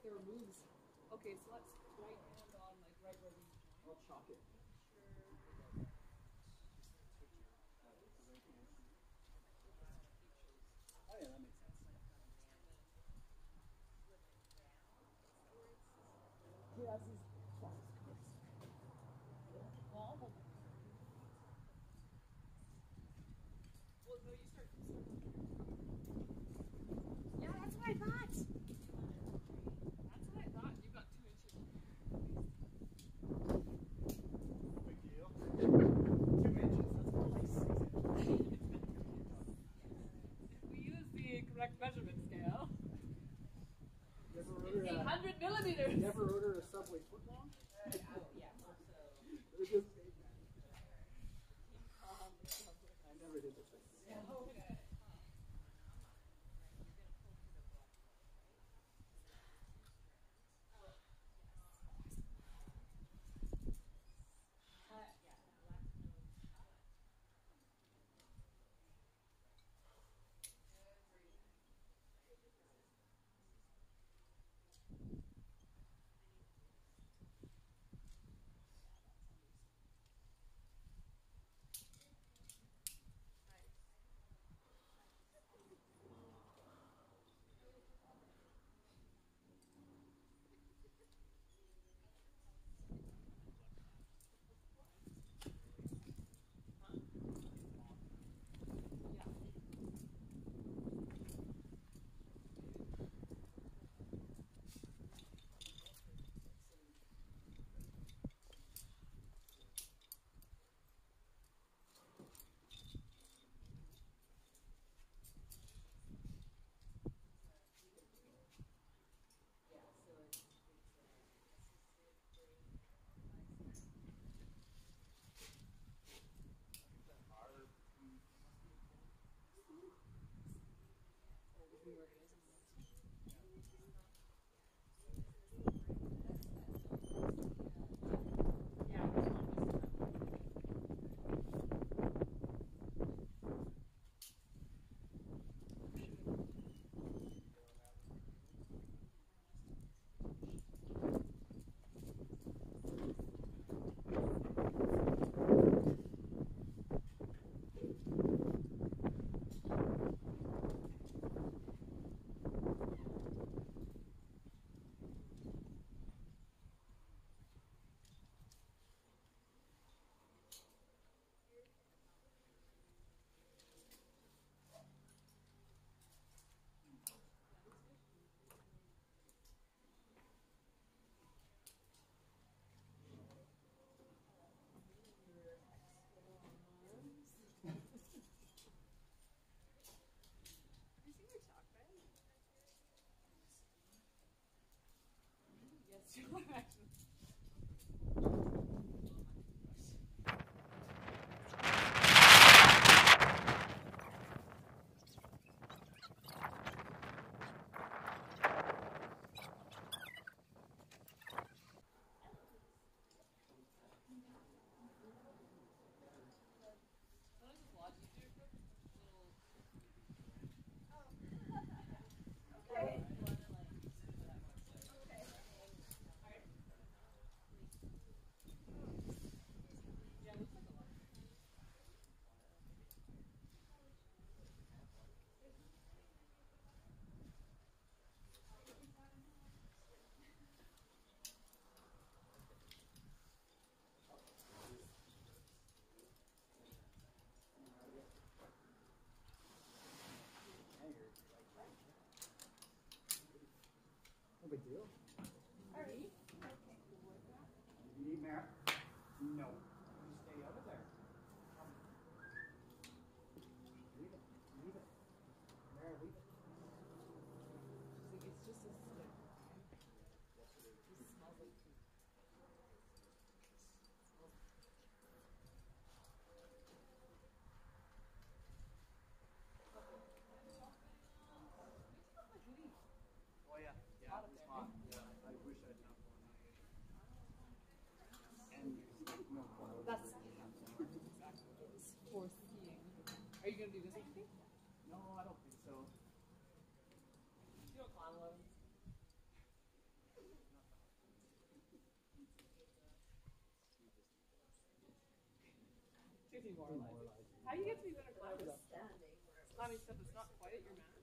like there are moves. Okay, so let's right hand on like right where we. I'll chalk it. Oh, well, no, you start. You start. measurement scale. Never order 800 a, millimeters. Never order a Subway footlong? where it is. Sure, actually. 있고요. Be demoralizing. demoralizing. How do you get to be good at But I climbing? was standing where it was. Climbing stuff that's not quite at your max.